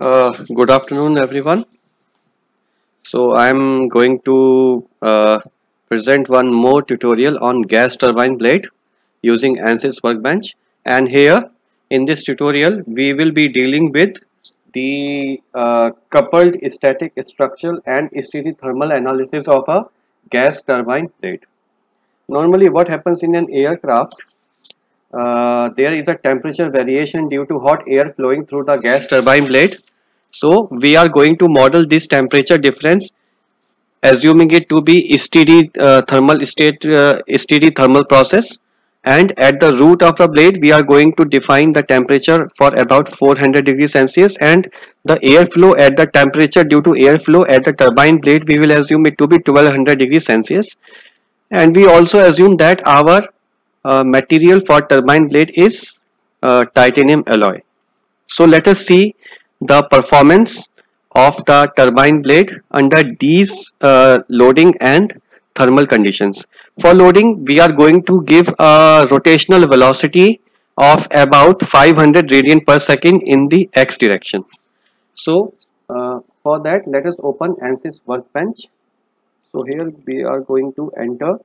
Uh, good afternoon, everyone. So I'm going to uh, present one more tutorial on gas turbine blade using ANSYS Workbench. And here in this tutorial, we will be dealing with the uh, coupled static structural and steady thermal analysis of a gas turbine blade. Normally what happens in an aircraft, uh, there is a temperature variation due to hot air flowing through the gas turbine blade. So we are going to model this temperature difference assuming it to be steady uh, thermal state uh, steady thermal process. And at the root of the blade we are going to define the temperature for about 400 degrees Celsius. And the airflow at the temperature due to airflow at the turbine blade we will assume it to be 1200 degrees Celsius. And we also assume that our material for turbine blade is uh, titanium alloy so let us see the performance of the turbine blade under these uh, loading and thermal conditions. For loading, we are going to give a rotational velocity of about 500 radian per second in the x direction. So, uh, for that, let us open ANSYS Workbench. So, here we are going to enter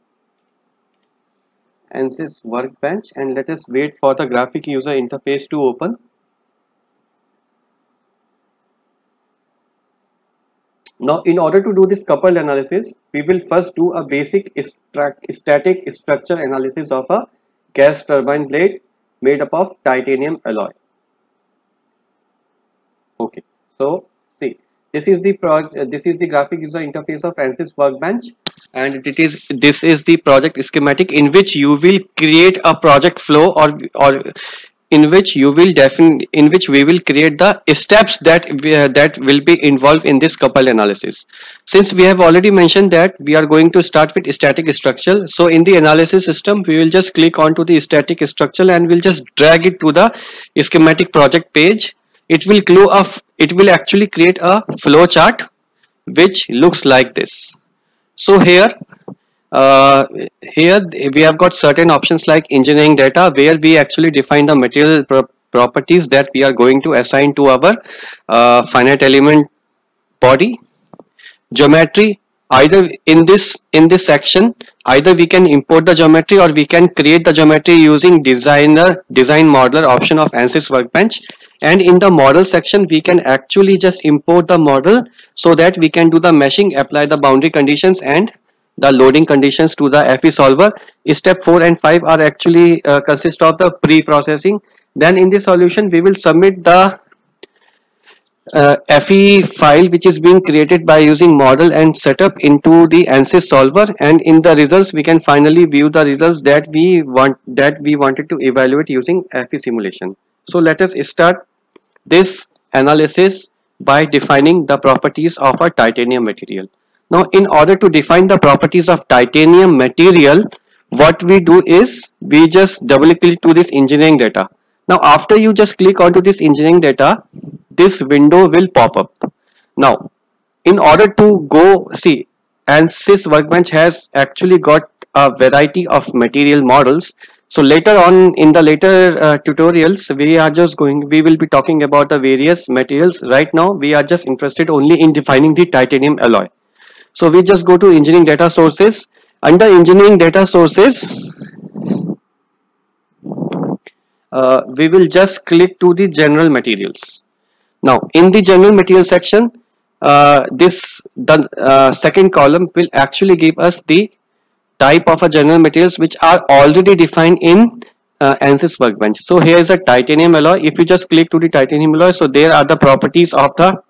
ANSYS Workbench and let us wait for the graphic user interface to open. Now, in order to do this coupled analysis, we will first do a basic static structure analysis of a gas turbine blade made up of titanium alloy. Okay, so this is the project. This is the graphic user interface of ANSYS Workbench, and it is this is the project schematic in which you will create a project flow or or in which you will define in which we will create the steps that we, uh, that will be involved in this couple analysis since we have already mentioned that we are going to start with static structure so in the analysis system we will just click onto the static structure and we'll just drag it to the schematic project page it will glow it will actually create a flow chart which looks like this. So here uh, here we have got certain options like engineering data where we actually define the material pro properties that we are going to assign to our uh, finite element body. Geometry either in this in this section either we can import the geometry or we can create the geometry using designer design modeler option of ANSYS workbench and in the model section we can actually just import the model so that we can do the meshing apply the boundary conditions and the loading conditions to the FE solver. Step 4 and 5 are actually uh, consist of the pre-processing. Then in the solution we will submit the uh, FE file which is being created by using model and setup into the ANSYS solver and in the results we can finally view the results that we want that we wanted to evaluate using FE simulation. So let us start this analysis by defining the properties of a titanium material. Now in order to define the properties of titanium material, what we do is we just double click to this engineering data. Now after you just click onto this engineering data, this window will pop up. Now in order to go see and ANSYS workbench has actually got a variety of material models so later on in the later uh, tutorials we are just going we will be talking about the various materials right now we are just interested only in defining the titanium alloy so we just go to engineering data sources. Under engineering data sources, uh, we will just click to the general materials. Now in the general material section, uh, this the uh, second column will actually give us the type of a general materials which are already defined in uh, ANSYS workbench. So here is a titanium alloy. If you just click to the titanium alloy, so there are the properties of the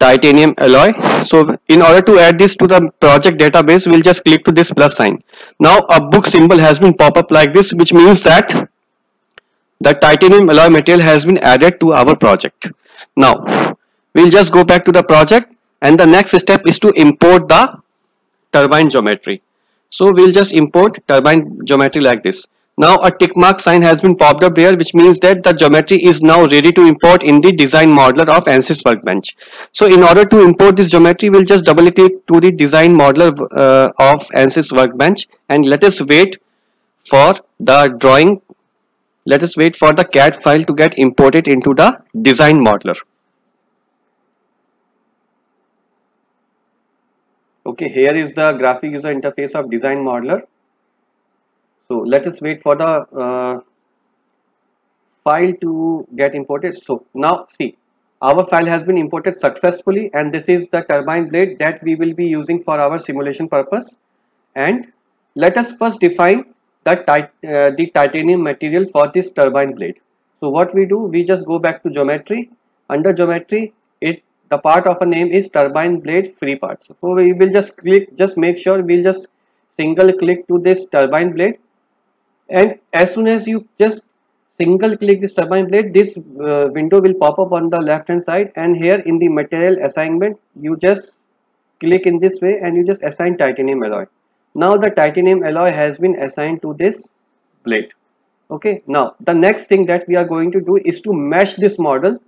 titanium alloy so in order to add this to the project database we'll just click to this plus sign now a book symbol has been pop up like this which means that the titanium alloy material has been added to our project now we'll just go back to the project and the next step is to import the turbine geometry so we'll just import turbine geometry like this now a tick mark sign has been popped up here which means that the geometry is now ready to import in the design modeler of ANSYS workbench. So in order to import this geometry we'll just double click to the design modeler uh, of ANSYS workbench and let us wait for the drawing let us wait for the CAD file to get imported into the design modeler. Okay here is the graphic user interface of design modeler. So let us wait for the uh, file to get imported. So now see our file has been imported successfully and this is the turbine blade that we will be using for our simulation purpose. And let us first define the, tit uh, the titanium material for this turbine blade. So what we do we just go back to geometry. Under geometry it the part of a name is turbine blade free parts so we will just click just make sure we'll just single click to this turbine blade. And as soon as you just single click this turbine blade this uh, window will pop up on the left hand side. And here in the material assignment you just click in this way and you just assign titanium alloy. Now the titanium alloy has been assigned to this blade. Okay? Now the next thing that we are going to do is to mesh this model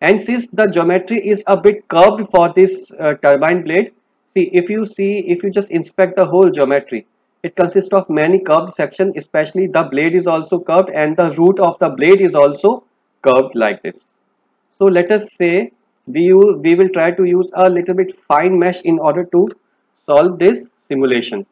and since the geometry is a bit curved for this uh, turbine blade see if you see if you just inspect the whole geometry it consists of many curved sections especially the blade is also curved and the root of the blade is also curved like this. So let us say we, we will try to use a little bit fine mesh in order to solve this simulation.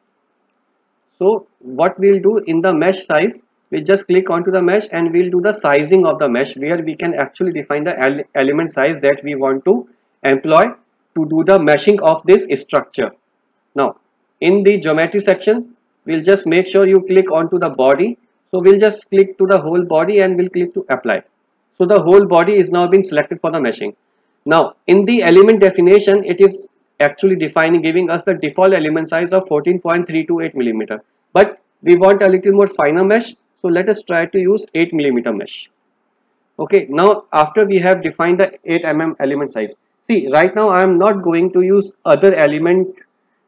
So what we'll do in the mesh size we just click onto the mesh and we'll do the sizing of the mesh where we can actually define the element size that we want to employ to do the meshing of this structure. Now in the geometry section we'll just make sure you click onto the body. So we'll just click to the whole body and we'll click to apply. So the whole body is now being selected for the meshing. Now in the element definition it is actually defining giving us the default element size of 14.328 millimeter. But we want a little more finer mesh so let us try to use 8 millimeter mesh. Okay now after we have defined the 8 mm element size. See right now i am not going to use other element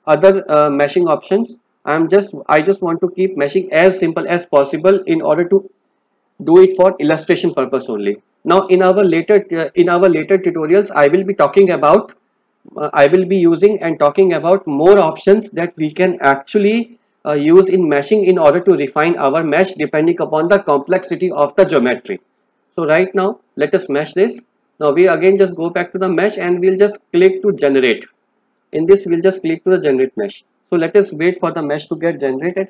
other uh, meshing options. I am just i just want to keep meshing as simple as possible in order to do it for illustration purpose only. Now in our later uh, in our later tutorials i will be talking about uh, I will be using and talking about more options that we can actually uh, use in meshing in order to refine our mesh depending upon the complexity of the geometry. So right now let us mesh this. Now we again just go back to the mesh and we'll just click to generate. In this we'll just click to the generate mesh. So let us wait for the mesh to get generated.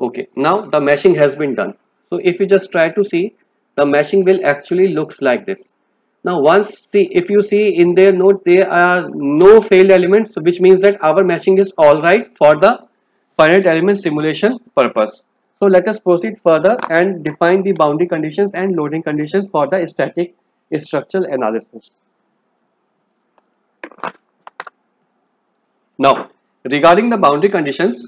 Okay, now the meshing has been done. So if you just try to see, the meshing will actually looks like this now once see if you see in their note there are no failed elements which means that our meshing is all right for the finite element simulation purpose. So let us proceed further and define the boundary conditions and loading conditions for the static structural analysis. Now regarding the boundary conditions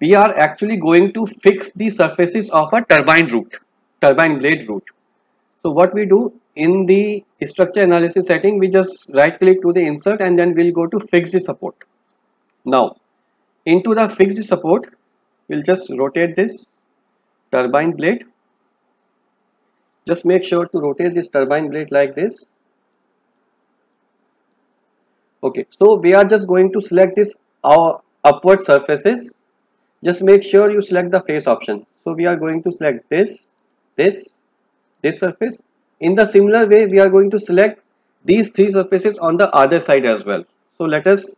we are actually going to fix the surfaces of a turbine root turbine blade root so what we do in the structure analysis setting, we just right click to the insert and then we'll go to fixed support. Now, into the fixed support, we'll just rotate this turbine blade. Just make sure to rotate this turbine blade like this. Okay, so we are just going to select this our upward surfaces. Just make sure you select the face option. So we are going to select this, this, this surface in the similar way we are going to select these three surfaces on the other side as well. So let us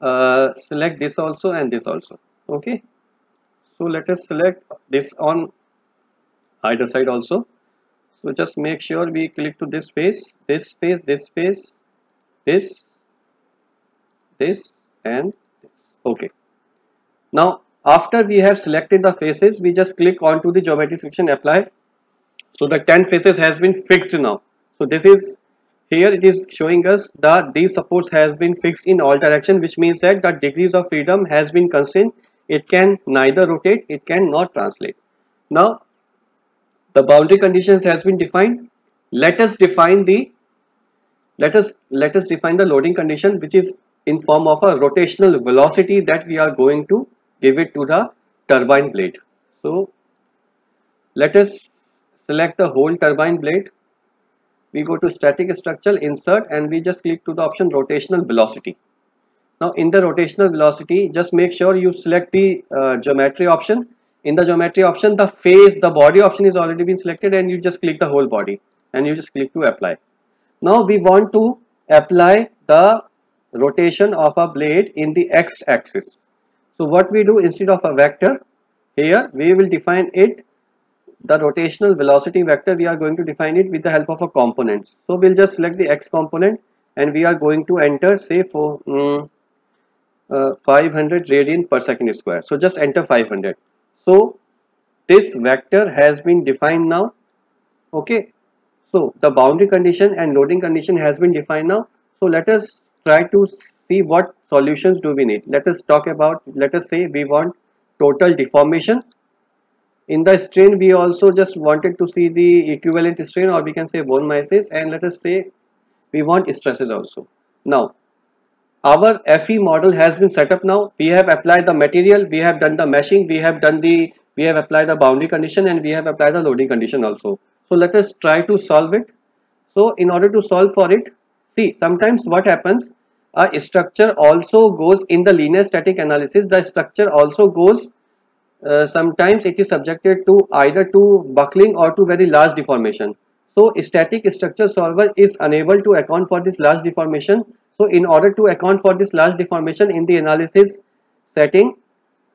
uh, select this also and this also. Okay? So let us select this on either side also. So just make sure we click to this face this face this face this this and this. Okay. Now after we have selected the faces we just click on to the geometry section apply so the 10 faces has been fixed now. So this is here it is showing us that these supports has been fixed in all direction which means that the degrees of freedom has been constrained. It can neither rotate it can not translate. Now the boundary conditions has been defined. Let us define the let us let us define the loading condition which is in form of a rotational velocity that we are going to give it to the turbine blade. So let us select the whole turbine blade. We go to static structural insert and we just click to the option rotational velocity. Now in the rotational velocity just make sure you select the uh, geometry option. In the geometry option the face the body option is already been selected and you just click the whole body and you just click to apply. Now we want to apply the rotation of a blade in the x-axis. So what we do instead of a vector here we will define it the rotational velocity vector we are going to define it with the help of a component. So we'll just select the x component and we are going to enter say for um, uh, 500 radian per second square. So just enter 500. So this vector has been defined now. Okay. So the boundary condition and loading condition has been defined now. So let us try to see what solutions do we need. Let us talk about let us say we want total deformation in the strain we also just wanted to see the equivalent strain or we can say von Mises and let us say we want stresses also. Now our FE model has been set up now. We have applied the material we have done the meshing we have done the we have applied the boundary condition and we have applied the loading condition also. So let us try to solve it. So in order to solve for it see sometimes what happens a structure also goes in the linear static analysis. The structure also goes uh, sometimes it is subjected to either to buckling or to very large deformation. So static structure solver is unable to account for this large deformation. So in order to account for this large deformation in the analysis setting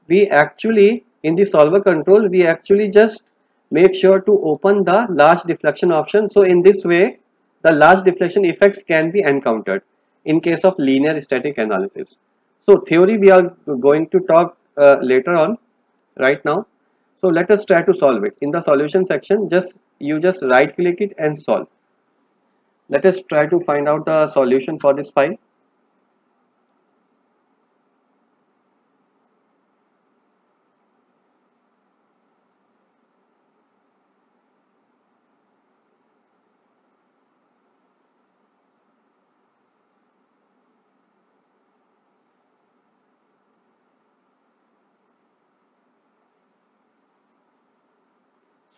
we actually in the solver control we actually just make sure to open the large deflection option. So in this way the large deflection effects can be encountered in case of linear static analysis. So theory we are going to talk uh, later on right now. So let us try to solve it. In the solution section just you just right click it and solve. Let us try to find out the solution for this file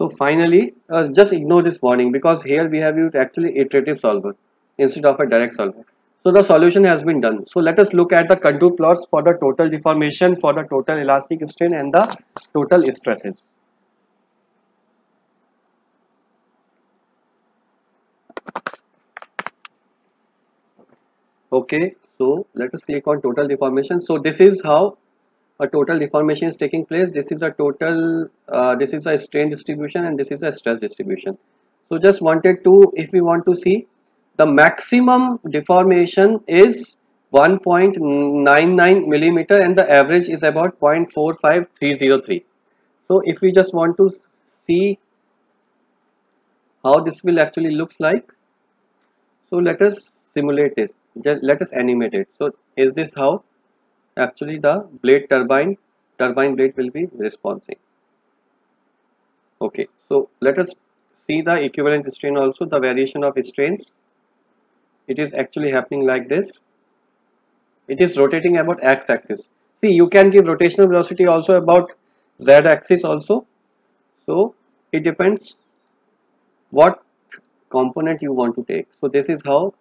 So finally, uh, just ignore this warning because here we have used actually iterative solver instead of a direct solver. So the solution has been done. So let us look at the contour plots for the total deformation, for the total elastic strain and the total stresses. Okay, so let us click on total deformation. So this is how a total deformation is taking place. This is a total uh, this is a strain distribution and this is a stress distribution. So just wanted to if we want to see the maximum deformation is 1.99 millimeter and the average is about 0.45303 so if we just want to see how this will actually looks like so let us simulate it. Just let us animate it. So is this how actually the blade turbine turbine blade will be responding. Okay so let us see the equivalent strain also the variation of strains. It is actually happening like this. It is rotating about x-axis. See you can give rotational velocity also about z-axis also. So it depends what component you want to take. So this is how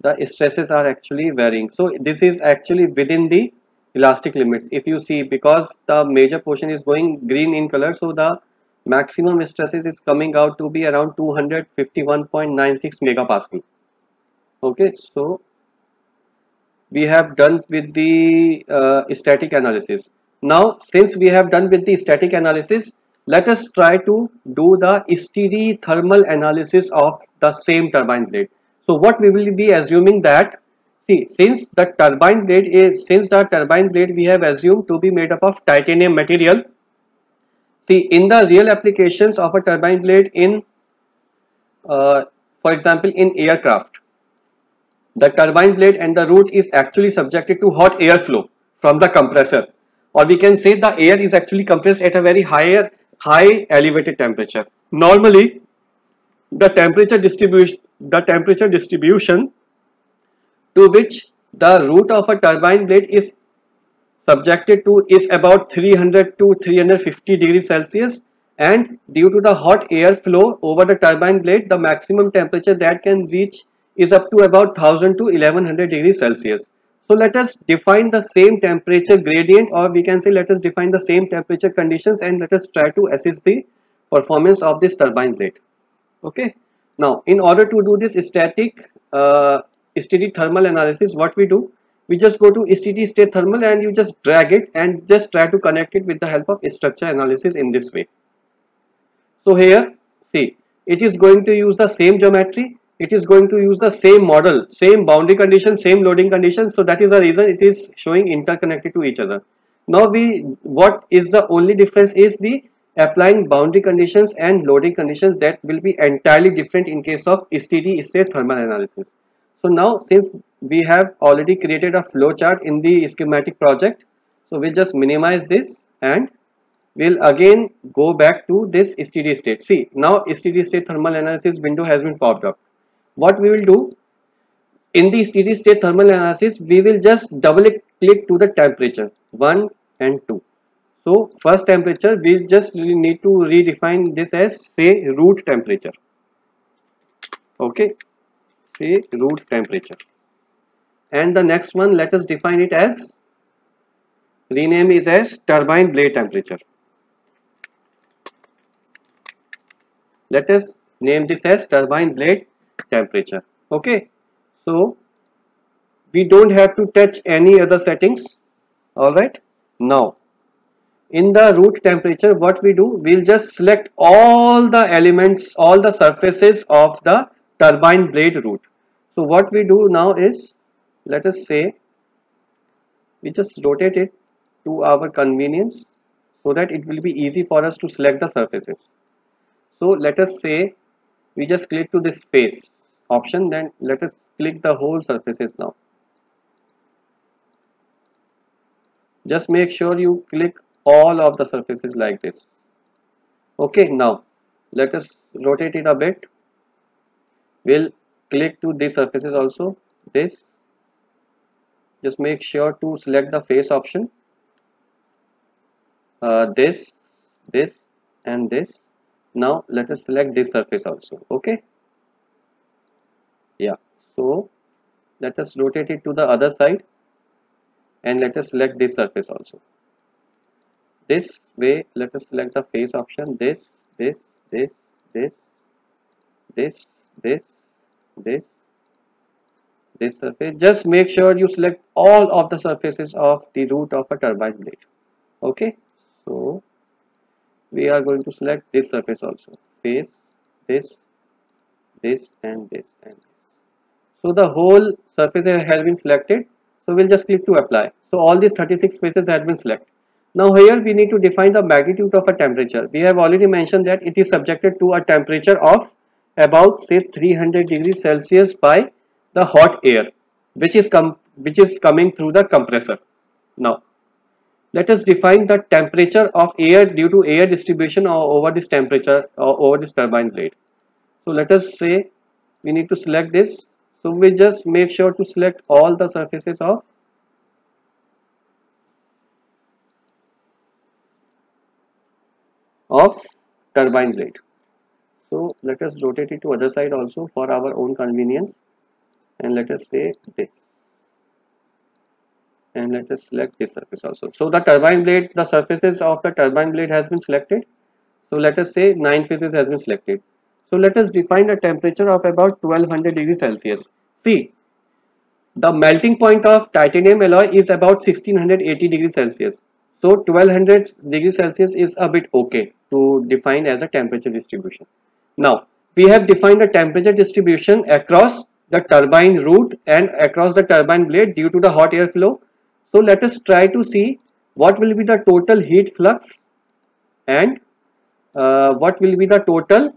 the stresses are actually varying. So this is actually within the elastic limits. If you see because the major portion is going green in color so the maximum stresses is coming out to be around 251.96 megapascal. Okay so we have done with the uh, static analysis. Now since we have done with the static analysis let us try to do the steady thermal analysis of the same turbine blade so what we will be assuming that see since the turbine blade is since the turbine blade we have assumed to be made up of titanium material see in the real applications of a turbine blade in uh, for example in aircraft the turbine blade and the root is actually subjected to hot airflow from the compressor. Or we can say the air is actually compressed at a very higher high elevated temperature. Normally the temperature distribution the temperature distribution to which the root of a turbine blade is subjected to is about 300 to 350 degrees Celsius and due to the hot air flow over the turbine blade the maximum temperature that can reach is up to about 1000 to 1100 degrees Celsius. So let us define the same temperature gradient or we can say let us define the same temperature conditions and let us try to assess the performance of this turbine blade. Okay. Now, in order to do this static uh, steady thermal analysis what we do? We just go to steady state thermal and you just drag it and just try to connect it with the help of structure analysis in this way. So here see it is going to use the same geometry it is going to use the same model same boundary condition same loading condition. So that is the reason it is showing interconnected to each other. Now we what is the only difference is the applying boundary conditions and loading conditions that will be entirely different in case of steady state thermal analysis. So now since we have already created a flow chart in the schematic project so we'll just minimize this and we'll again go back to this steady state. See now steady state thermal analysis window has been popped up. What we will do? In the steady state thermal analysis we will just double click to the temperature 1 and 2 so first temperature we just need to redefine this as say root temperature. Okay? Say root temperature. And the next one let us define it as rename is as turbine blade temperature. Let us name this as turbine blade temperature. Okay? So we don't have to touch any other settings. All right? Now in the root temperature what we do we'll just select all the elements all the surfaces of the turbine blade root. So what we do now is let us say we just rotate it to our convenience so that it will be easy for us to select the surfaces. So let us say we just click to this space option then let us click the whole surfaces now. Just make sure you click all of the surfaces like this. Okay now let us rotate it a bit. We'll click to these surfaces also this. Just make sure to select the face option. Uh, this this and this. Now let us select this surface also okay? Yeah so let us rotate it to the other side and let us select this surface also this way let us select the face option this this this this this this this this surface. Just make sure you select all of the surfaces of the root of a turbine blade. Okay? So we are going to select this surface also. Face this this and this and so the whole surface has been selected. So we'll just click to apply. So all these 36 spaces have been selected now here we need to define the magnitude of a temperature. We have already mentioned that it is subjected to a temperature of about say 300 degrees celsius by the hot air which is com which is coming through the compressor. Now let us define the temperature of air due to air distribution over this temperature or over this turbine blade. So let us say we need to select this. So we just make sure to select all the surfaces of of turbine blade. So let us rotate it to other side also for our own convenience. And let us say this. And let us select this surface also. So the turbine blade the surfaces of the turbine blade has been selected. So let us say nine faces has been selected. So let us define a temperature of about 1200 degrees celsius. See the melting point of titanium alloy is about 1680 degrees celsius. So 1200 degrees celsius is a bit okay to define as a temperature distribution now, we have defined the temperature distribution across the turbine root and across the turbine blade due to the hot air flow. So, let us try to see what will be the total heat flux and uh, what will be the total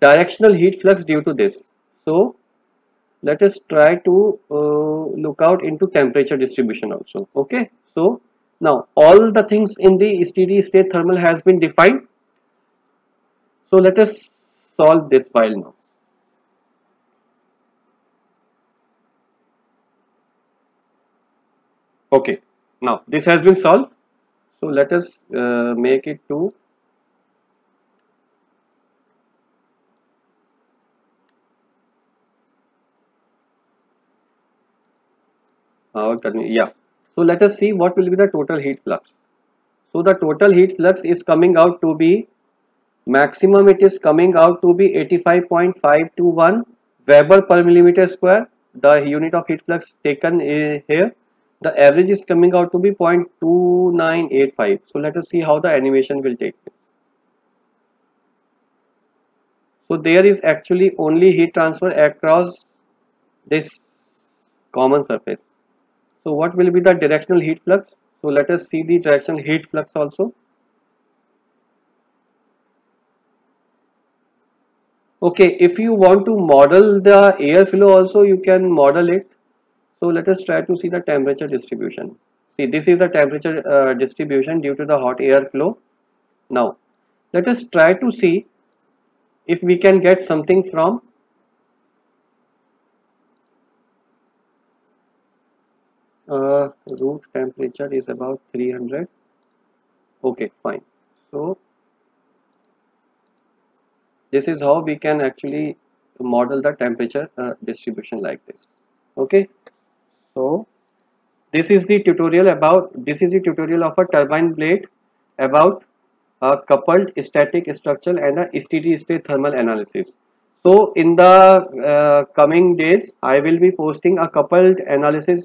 directional heat flux due to this. So, let us try to uh, look out into temperature distribution also. Okay. So, now all the things in the steady state thermal has been defined. So, let us solve this file now. Okay, now this has been solved. So let us uh, make it to yeah. So let us see what will be the total heat flux. So the total heat flux is coming out to be maximum it is coming out to be 85.521 Weber per millimeter square. The unit of heat flux taken here. The average is coming out to be 0.2985 so let us see how the animation will take place. So there is actually only heat transfer across this common surface. So what will be the directional heat flux? So let us see the directional heat flux also okay if you want to model the airflow also you can model it. So let us try to see the temperature distribution. See this is a temperature uh, distribution due to the hot air flow. Now let us try to see if we can get something from uh, root temperature is about 300 okay fine. So this is how we can actually model the temperature uh, distribution like this. Okay? So this is the tutorial about this is the tutorial of a turbine blade about a coupled static structure and a steady state thermal analysis. So in the uh, coming days i will be posting a coupled analysis